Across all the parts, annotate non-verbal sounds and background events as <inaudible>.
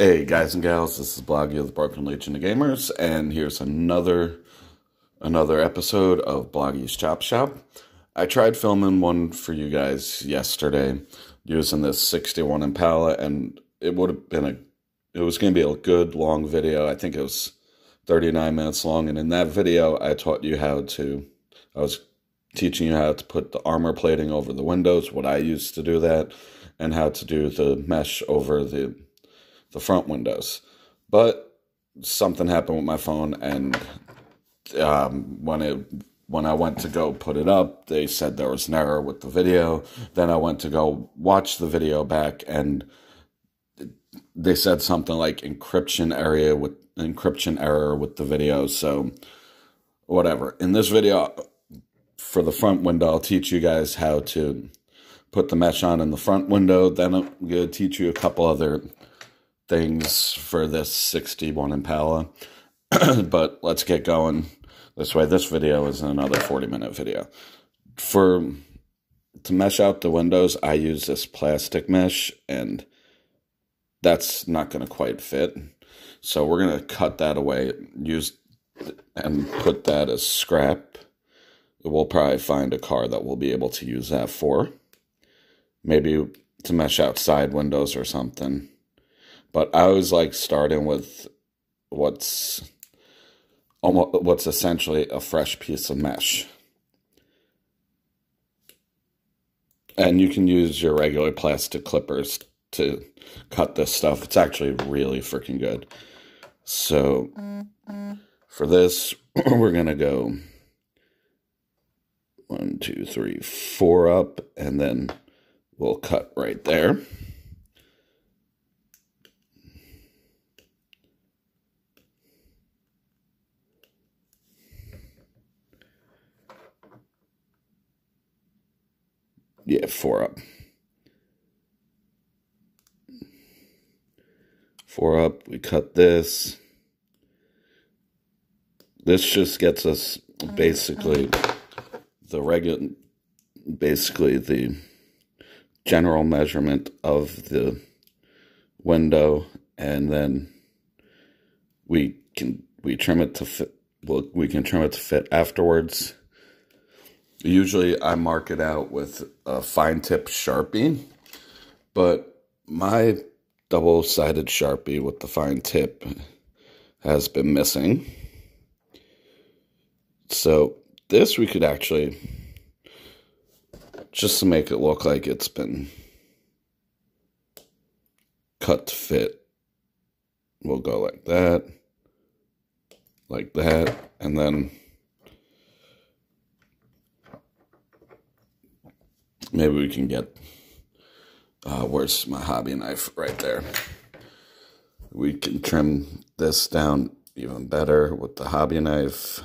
Hey guys and gals, this is Bloggy of the Broken Legion of Gamers, and here's another another episode of Bloggy's Chop Shop. I tried filming one for you guys yesterday using this 61 Impala, and it would have been a it was going to be a good long video. I think it was 39 minutes long, and in that video, I taught you how to. I was teaching you how to put the armor plating over the windows, what I used to do that, and how to do the mesh over the the front windows. But something happened with my phone, and um, when it when I went to go put it up, they said there was an error with the video. Then I went to go watch the video back, and they said something like encryption area with encryption error with the video. So whatever. In this video, for the front window, I'll teach you guys how to put the mesh on in the front window. Then I'm going to teach you a couple other things for this 61 Impala. <clears throat> but let's get going this way. This video is another 40 minute video. For to mesh out the windows, I use this plastic mesh and that's not going to quite fit. So we're going to cut that away, use and put that as scrap. We'll probably find a car that we'll be able to use that for. Maybe to mesh out side windows or something. But I always like starting with what's almost what's essentially a fresh piece of mesh. And you can use your regular plastic clippers to cut this stuff. It's actually really freaking good. So for this, <clears throat> we're going to go one, two, three, four up, and then we'll cut right there. Yeah, four up. Four up, we cut this. This just gets us oh, basically the regular, basically the general measurement of the window, and then we can we trim it to fit. Well, we can trim it to fit afterwards. Usually I mark it out with a fine tip Sharpie, but my double sided Sharpie with the fine tip has been missing. So this we could actually, just to make it look like it's been cut to fit, we'll go like that, like that, and then maybe we can get uh, where's my hobby knife? Right there. We can trim this down even better with the hobby knife.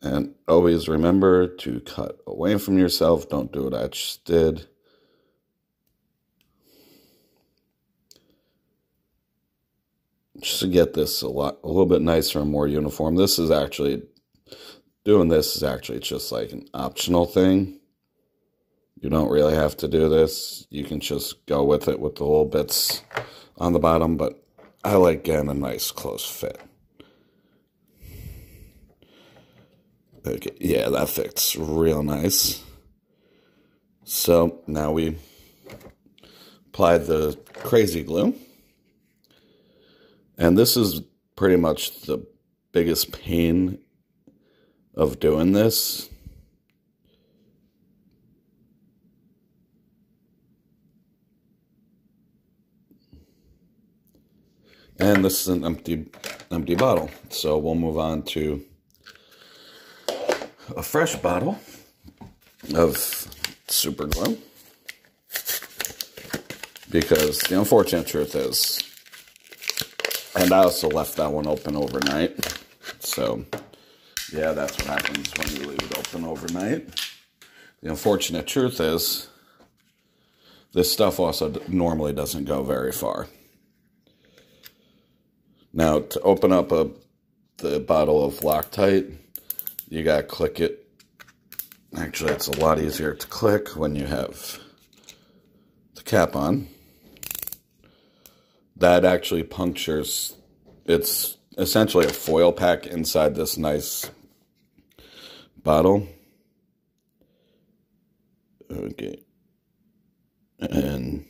And always remember to cut away from yourself. Don't do what i just did. Just to get this a lot a little bit nicer and more uniform. This is actually doing this is actually just like an optional thing. You don't really have to do this. You can just go with it with the little bits on the bottom but i like getting a nice close fit. Okay yeah that fits real nice. So now we applied the crazy glue. And this is pretty much the biggest pain of doing this. And this is an empty empty bottle. So we'll move on to a fresh bottle of super glue. Because the unfortunate truth is and I also left that one open overnight. So, yeah, that's what happens when you leave it open overnight. The unfortunate truth is, this stuff also normally doesn't go very far. Now, to open up a the bottle of Loctite, you gotta click it Actually, it's a lot easier to click when you have the cap on. That actually punctures, it's essentially a foil pack inside this nice bottle. Okay. And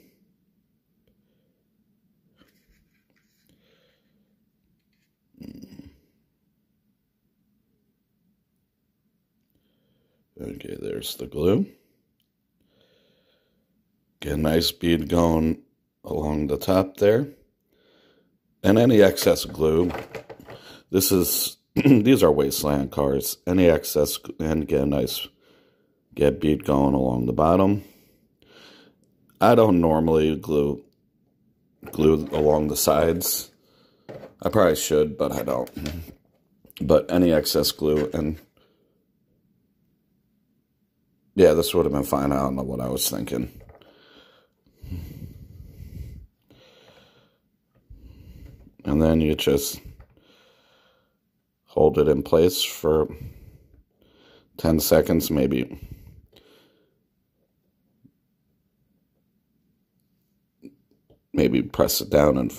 Okay, there's the glue. Get a nice bead going along the top there. And any excess glue, this is, <clears throat> these are wasteland cars. Any excess, and get a nice, get bead going along the bottom. I don't normally glue, glue along the sides. I probably should, but I don't. <clears throat> But any excess glue and yeah, this would have been fine. I don't know what I was thinking. And then you just hold it in place for 10 seconds, maybe. Maybe press it down and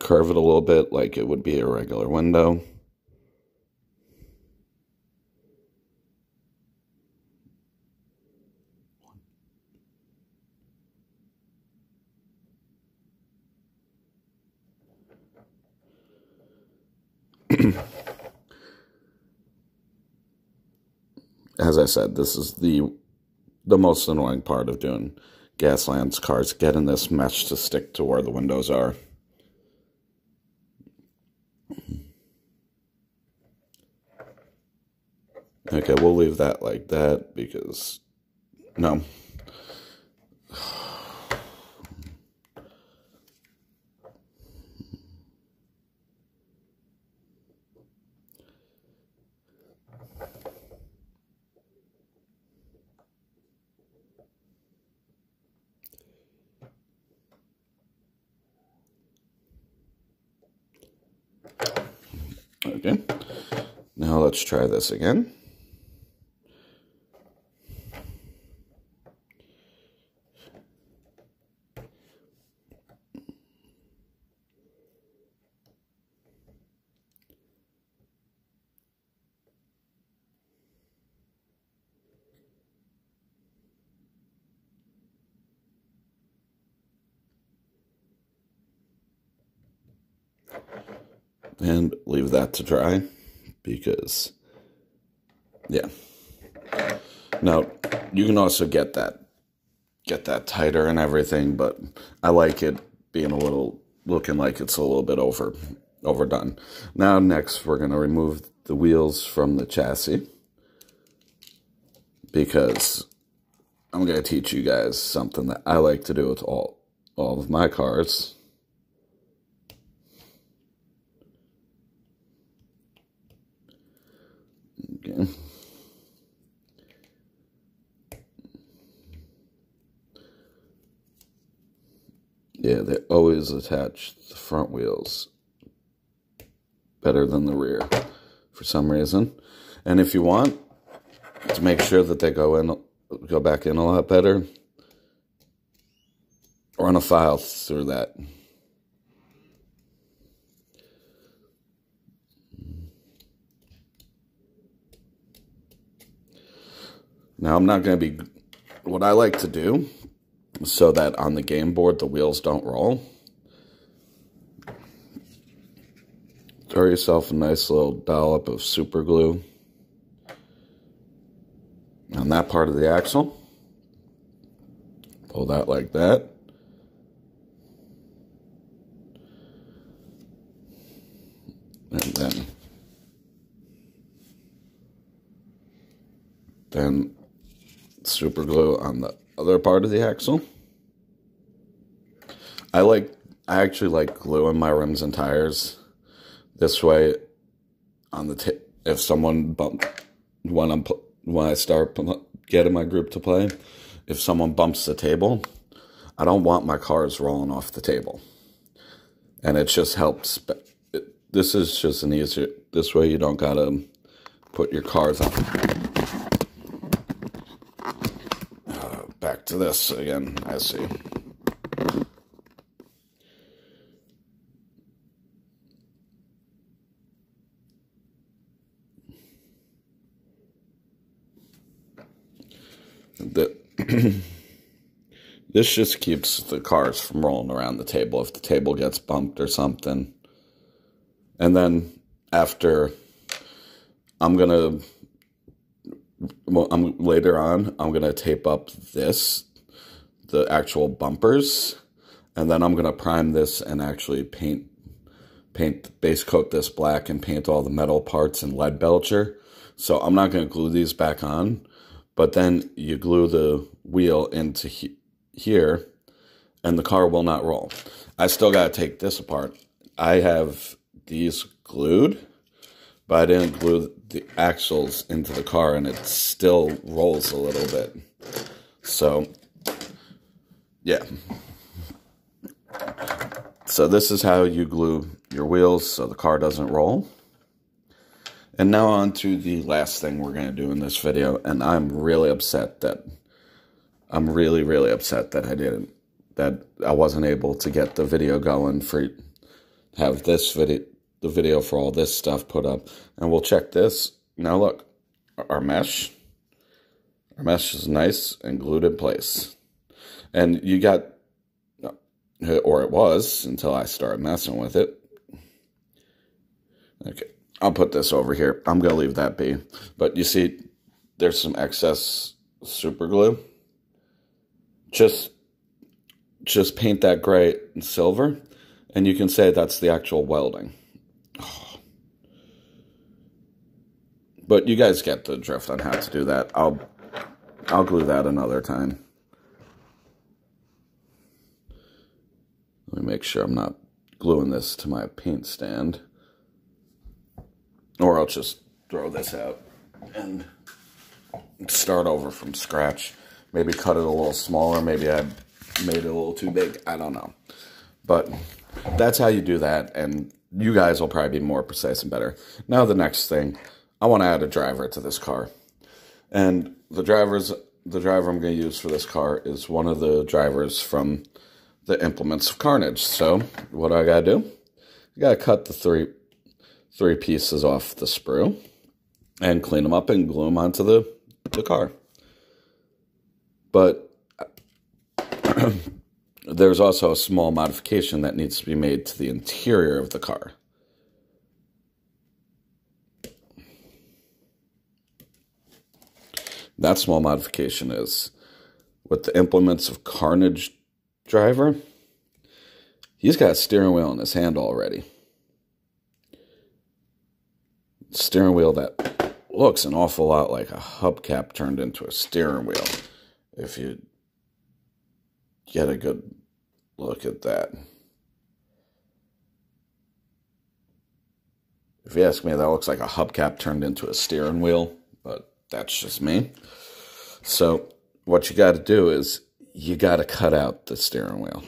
curve it a little bit like it would be a regular window. As I said, this is the the most annoying part of doing Gaslands cars, getting this mesh to stick to where the windows are. Okay, we'll leave that like that because, no. Okay, now let's try this again. and leave that to dry because, yeah. Now, you can also get that, get that tighter and everything, but I like it being a little, looking like it's a little bit over, overdone. Now, next, we're going to remove the wheels from the chassis because I'm going to teach you guys something that I like to do with all, all of my cars. Okay. Yeah, they always attach the front wheels better than the rear for some reason. And if you want to make sure that they go in, go back in a lot better, run a file through that. Now, I'm not going to be... What I like to do, so that on the game board the wheels don't roll, throw yourself a nice little dollop of super glue on that part of the axle. Pull that like that. And then, then super glue on the other part of the axle. I like, I actually like gluing my rims and tires. This way, on the if someone bump when I'm when I start getting my group to play, if someone bumps the table, I don't want my cars rolling off the table, and it just helps. It, this is just an easier. This way, you don't gotta put your cars on back to this again, I see. The <clears throat> this just keeps the cars from rolling around the table if the table gets bumped or something. And then after I'm gonna well, I'm later on I'm gonna tape up this, the actual bumpers, and then I'm gonna prime this and actually paint paint base coat this black and paint all the metal parts in Leadbelcher. So I'm not gonna glue these back on, but then you glue the wheel into he here and the car will not roll. I still got to take this apart. I have these glued, but I didn't glue the axles into the car and it still rolls a little bit. So, yeah. So this is how you glue your wheels so the car doesn't roll. And now on to the last thing we're going to do in this video. And I'm really upset that I'm really, really upset that I didn't, that I wasn't able to get the video going for, have this video, the video for all this stuff put up. And we'll check this. Now look, our mesh, our mesh is nice and glued in place. And you got, or it was until I started messing with it. Okay, I'll put this over here. I'm going to leave that be. But you see, there's some excess super glue just just paint that gray and silver and you can say that's the actual welding. Oh. But you guys get the drift on how to do that. I'll I'll glue that another time. Let me make sure I'm not gluing this to my paint stand. Or I'll just throw this out and start over from scratch. Maybe cut it a little smaller. Maybe I made it a little too big. I don't know. But that's how you do that. And you guys will probably be more precise and better. Now the next thing, I want to add a driver to this car. And the drivers, the driver I'm going to use for this car is one of the drivers from the Implements of Carnage. So what do I got to do? I got to cut the three three pieces off the sprue and clean them up and glue them onto the, the car. But <clears throat> there's also a small modification that needs to be made to the interior of the car. That small modification is with the implements of Carnage Driver. He's got a steering wheel in his hand already. Steering wheel that looks an awful lot like a hubcap turned into a steering wheel if you get a good look at that. If you ask me, that looks like a hubcap turned into a steering wheel, that's just me. So what you got to do is you got to cut out the steering wheel.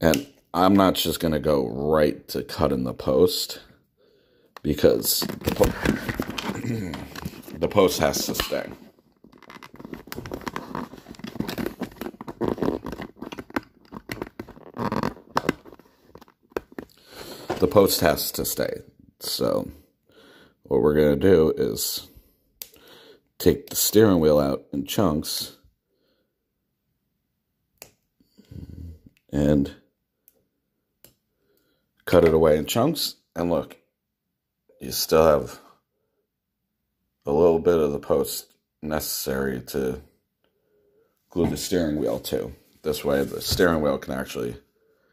And I'm not just going to go right to cut in the post because the, po <clears throat> the post has to stay. the post has to stay. So what we're going to do is take the steering wheel out in chunks and cut it away in chunks. And look, you still have a little bit of the post necessary to glue the steering wheel to. This way the steering wheel can actually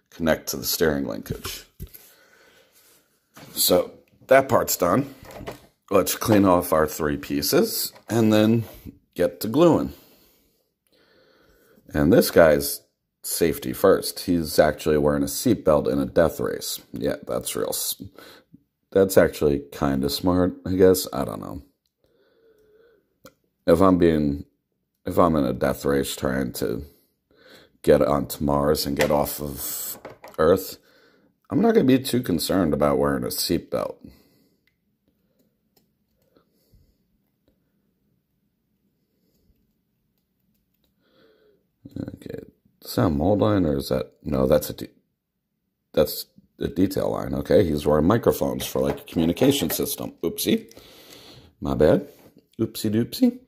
connect to the steering linkage. So that part's done. Let's clean off our three pieces and then get to gluing. And this guy's safety first. He's actually wearing a seatbelt in a death race. Yeah, that's real. That's actually kind of smart, I guess. I don't know. If I'm being, if I'm in a death race trying to get onto Mars and get off of Earth, I'm not going to be too concerned about wearing a seatbelt. Okay, is that a mold line or is that no? That's a that's a detail line. Okay, he's wearing microphones for like a communication system. Oopsie, my bad. Oopsie doopsie.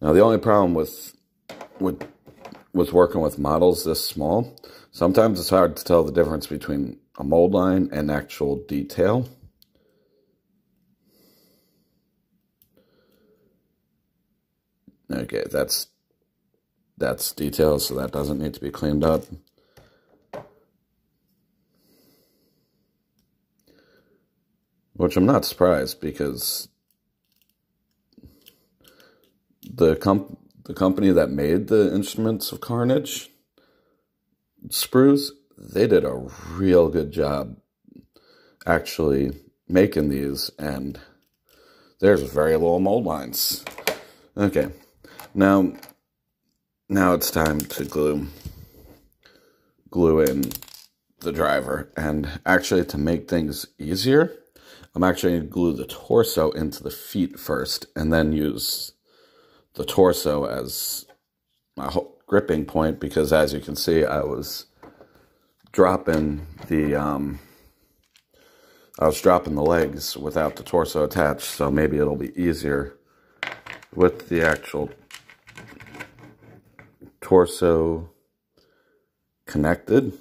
Now the only problem with with with working with models this small, sometimes it's hard to tell the difference between a mold line and actual detail. Okay, that's that's detail, so that doesn't need to be cleaned up. Which I'm not surprised because the comp the company that made the instruments of carnage sprues, they did a real good job actually making these and there's very little mold lines. Okay. Now, now it's time to glue, glue in the driver. And actually, to make things easier, I'm actually going to glue the torso into the feet first and then use the torso as my gripping point because as you can see, I was dropping the, um, I was dropping the legs without the torso attached, so maybe it'll be easier with the actual torso connected.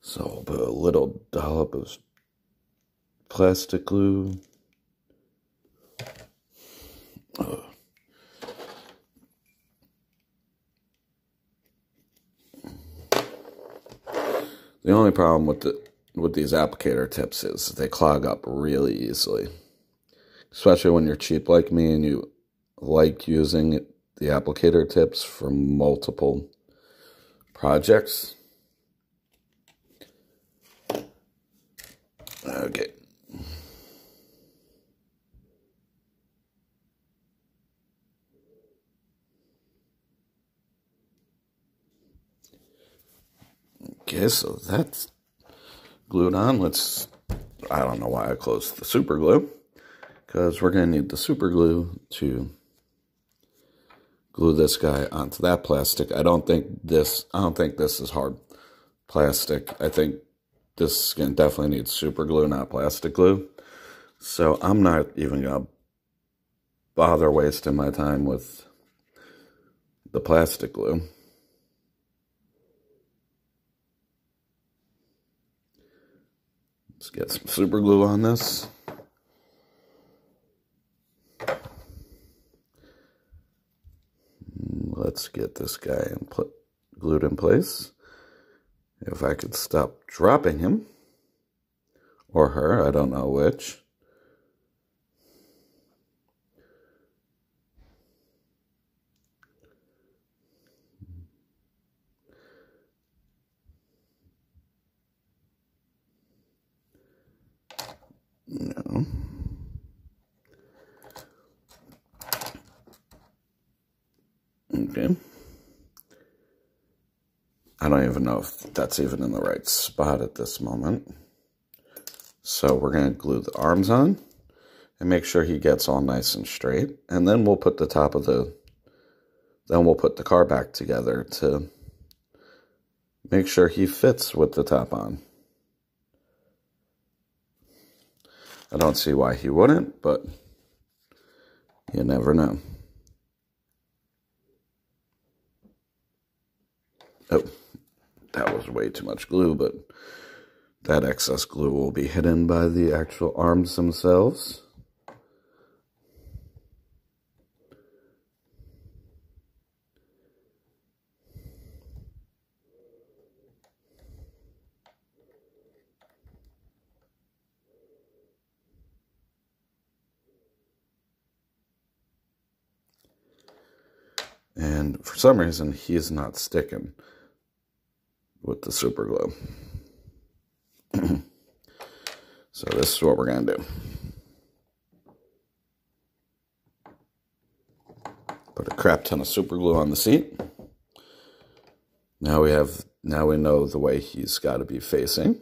So I'll put a little dollop of plastic glue. The only problem with the with these applicator tips is they clog up really easily. Especially when you're cheap like me and you like using it the applicator tips for multiple projects. Okay. Okay, so that's glued on. Let's, I don't know why I closed the super glue, because we're going to need the super glue to glue this guy onto that plastic. I don't think this, I don't think this is hard plastic. I think this skin definitely needs super glue, not plastic glue. So I'm not even going to bother wasting my time with the plastic glue. Let's get some super glue on this. Let's get this guy in put glued in place. If I could stop dropping him, or her, I don't know which. No. Okay. I don't even know if that's even in the right spot at this moment. So we're going to glue the arms on and make sure he gets all nice and straight. And then we'll put the top of the, then we'll put the car back together to make sure he fits with the top on. I don't see why he wouldn't, but you never know. Oh, that was way too much glue, but that excess glue will be hidden by the actual arms themselves. And for some reason, he is not sticking with the super glue. <clears throat> so this is what we're going to do. Put a crap ton of super glue on the seat. Now we have, now we know the way he's got to be facing.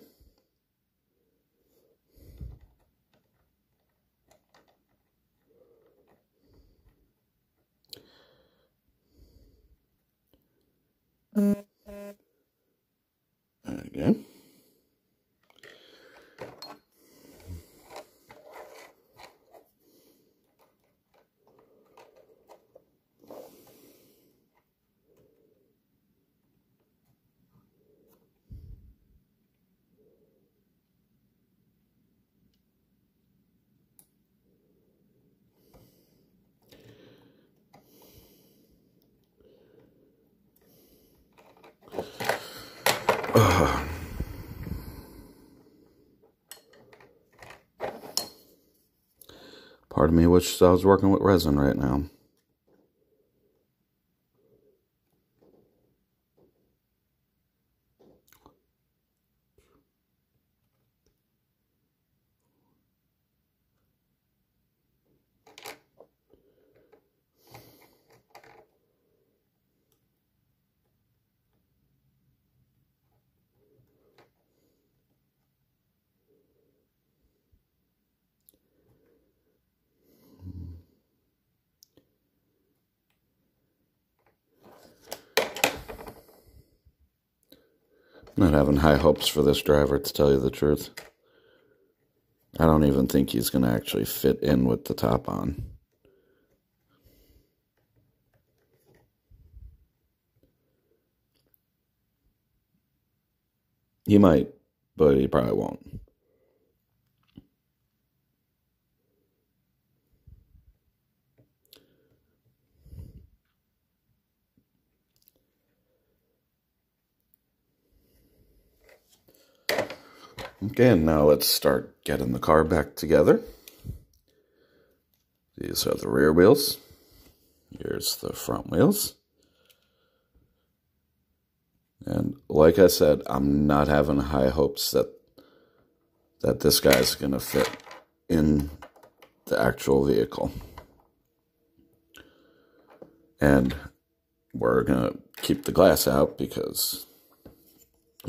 Uh. Pardon me, which I was working with resin right now. Not having high hopes for this driver, to tell you the truth. I don't even think he's going to actually fit in with the top on. He might, but he probably won't. Okay, and now let's start getting the car back together. These are the rear wheels. Here's the front wheels. And like I said, I'm not having high hopes that that this guy's going to fit in the actual vehicle. And we're going to keep the glass out because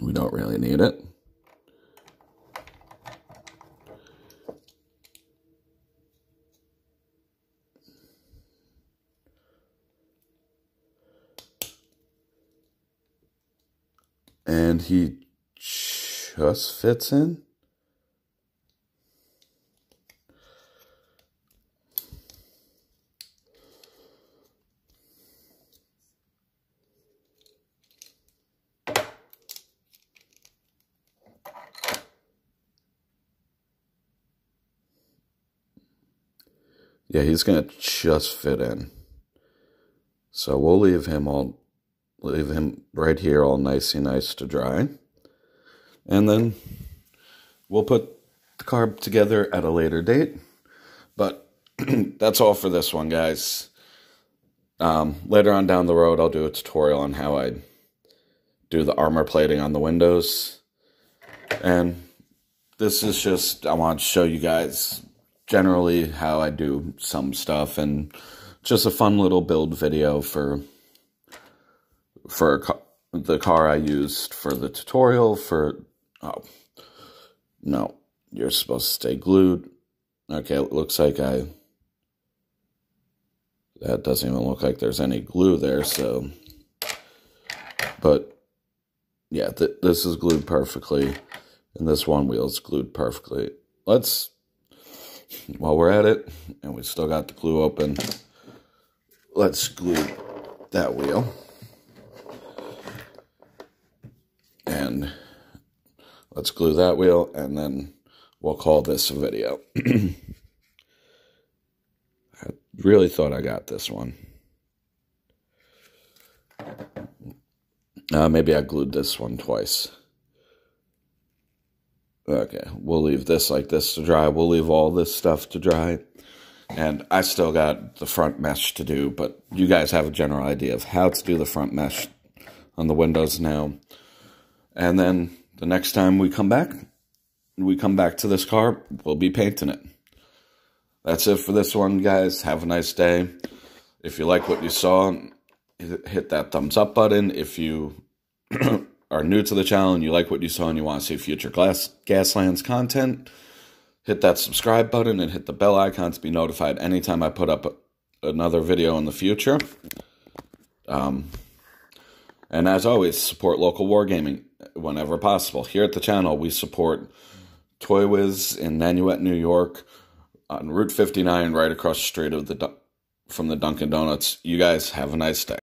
we don't really need it. And he just fits in. Yeah, he's going to just fit in. So we'll leave him all leave him right here all nicey nice to dry. And then we'll put the carb together at a later date. But <clears throat> that's all for this one, guys. Um, later on down the road, I'll do a tutorial on how I do the armor plating on the windows. And this is just, I want to show you guys generally how I do some stuff and just a fun little build video for for the car I used for the tutorial for, oh, no, you're supposed to stay glued. Okay, it looks like I, that doesn't even look like there's any glue there, so, but, yeah, th this is glued perfectly, and this one wheel is glued perfectly. Let's, while we're at it, and we still got the glue open, let's glue that wheel. Let's glue that wheel and then we'll call this a video. <clears throat> I really thought I got this one. Uh, maybe I glued this one twice. Okay, we'll leave this like this to dry. We'll leave all this stuff to dry. And I still got the front mesh to do, but you guys have a general idea of how to do the front mesh on the windows now. And then the next time we come back, we come back to this car, we'll be painting it. That's it for this one, guys. Have a nice day. If you like what you saw, hit that thumbs up button. If you <clears throat> are new to the channel and you like what you saw and you want to see future Glass Gaslands content, hit that subscribe button and hit the bell icon to be notified anytime I put up another video in the future. Um, and as always, support local wargaming whenever possible. Here at the channel, we support Toy Wiz in Nanuet, New York, on Route 59, right across the street of the from the Dunkin' Donuts. You guys have a nice day.